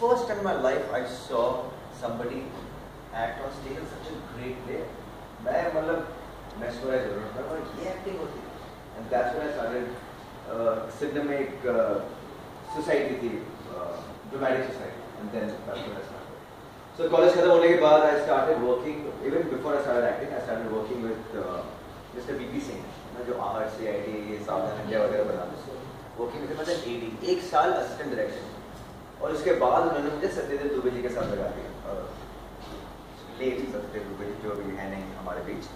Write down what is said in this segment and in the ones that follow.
first time in my life I saw somebody act on stage in such a great way. मैं मतलब mesmerized हो रहा था पर ये acting होती है and that's when I started uh, Sydney में एक सोसाइटी थी dramatic society and then that's when I started. So college खत्म होने के बाद I started working even before I started acting I started working with uh, Mr. BP Singh ना जो आहट से आई टी ये सावधान इंडिया वगैरह बनाते वर्किंग विद मतलब एडी एक साल असिस्टेंट डायरेक्शन और उसके बाद उन्होंने मुझे सत्यदेव दुबे जी के साथ लगा दिया। लेट सत्यदेव दुबे जी जो अभी है नहीं हमारे बीच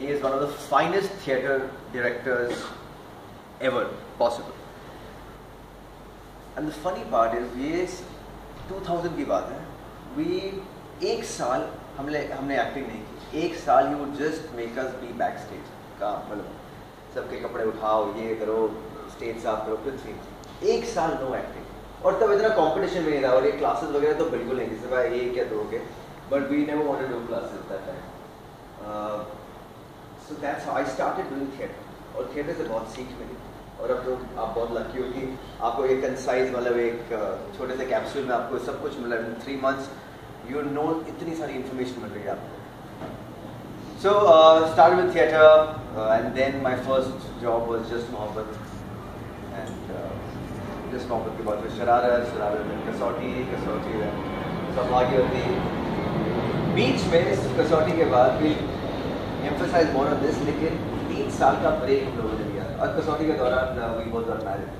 he is one of the finest theatre directors ever possible and the funny part is ये 2000 की बात है वी एक साल हमने हमने एक्टिंग नहीं की। एक साल you just make us be back stage का मतलब सबके कपड़े उठाओ, ये करो स्टेज साफ़ करो, कुछ नहीं। एक साल नो एक्टिंग और तब इतना कंपटीशन में नहीं था और ये क्लासेस वगैरह तो बिल्कुल नहीं जैसे भाई एक या दो के but we never wanted to classes that time so that's how I started doing theatre और थिएटर से बहुत सीख मिली। और अब तो आप बहुत लकी हो कि आपको एक कंसाइज मतलब एक छोटे से कैप्सूल में आपको सब कुछ मिला। थ्री मंथ्स यू नो इतनी सारी इन्फॉर्मेशन मिल रही है आपको। So uh, started with theatre, uh, and then my first job was just Mohabbat, and uh, Mohabbat के बाद फिर शरारत शरारत में कसौटी कसौटी में सौभाग्यवती बीच में इस कसौटी के बाद भी emphasize more on this लेकिन तीन साल का ब्रेक हम लोगों ने लिया और कसौटी के दौरान married.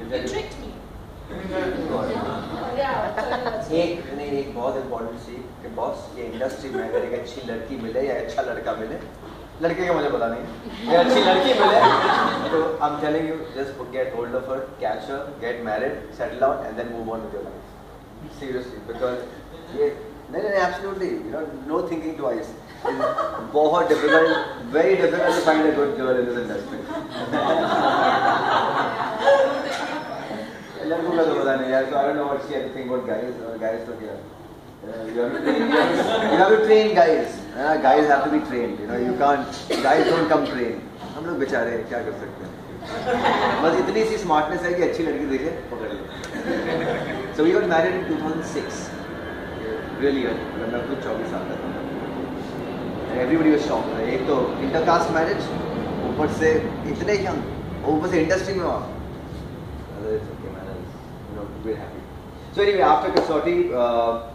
You tricked me. एक नहीं एक बहुत इम्पोर्टेंट सी कि बॉस ये इंडस्ट्री में अगर एक अच्छी लड़की मिले या अच्छा लड़का मिले लड़के का मुझे पता नहीं या अच्छी लड़की मिले। तो I am telling you just get hold of her catch her get married settle out and then move on with your life seriously because ये नहीं नहीं absolutely you know no thinking twice बहुत difficult very difficult to find a good girl in this industry लड़कों का तो पता नहीं यार don't know what she had to think about guys or guys तो क्या? Uh, you have to train, Uh, guys have to be trained. You know, you can't. Guys don't come trained. हम लोग बेचारे हैं क्या कर सकते हैं बस इतनी सी स्मार्टनेस है कि अच्छी लड़की देखे पकड़ लो so we got married in 2006 really मतलब मैं खुद 24 साल का था एवरीबडी वाज शॉक्ड एक तो इंटरकास्ट मैरिज ऊपर से इतने यंग ऊपर से इंडस्ट्री में happy so anyway after Kasauti uh,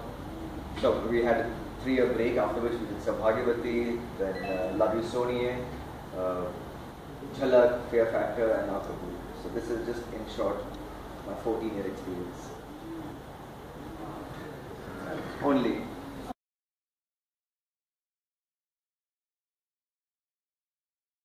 so we had a three year break after which we did Sabhagyavati then uh, Love You uh, Fear Factor and now so this is just in short my 14 year experience. Only